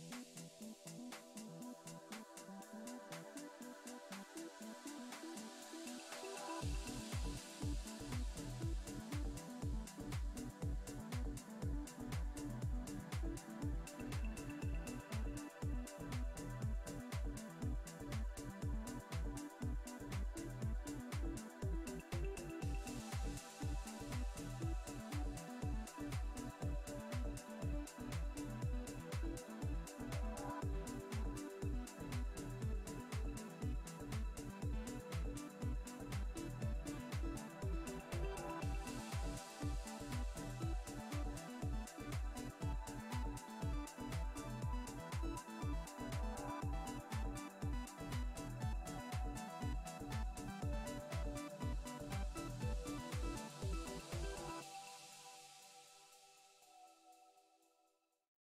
Mm-hmm.